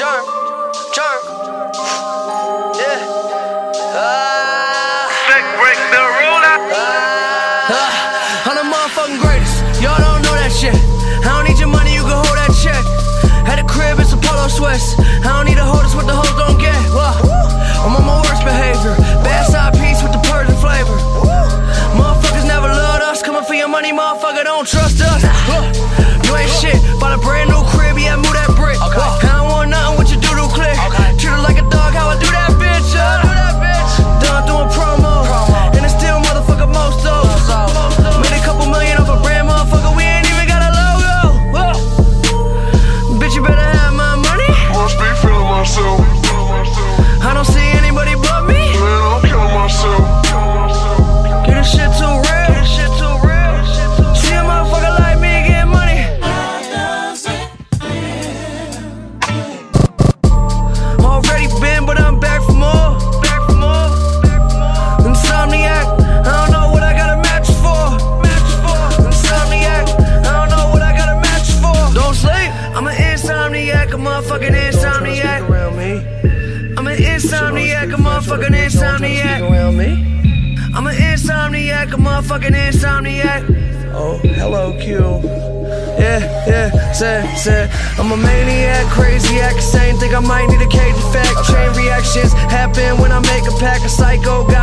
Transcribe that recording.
Germ, germ. Yeah. Ah. ah. I'm the motherfucking greatest. Y'all don't know that shit. I don't need your money, you can hold that check. Crib, it's a polo. I don't need the hoes don't get. I'm on my worst behavior. Bad side piece with the Persian flavor. Motherfuckers never us. Coming for your money, motherfucker, don't trust us. You ain't shit. Bought a brand new crib, yeah, move that a motherfucking insomniac. I'm an insomniac, a motherfucking insomniac. I'm an insomniac, a motherfucking insomniac. Oh, hello, Q yeah, yeah, say, say I'm a maniac, crazy act, insane. Think I might need a cage effect Chain reactions happen when I make a pack of psycho guys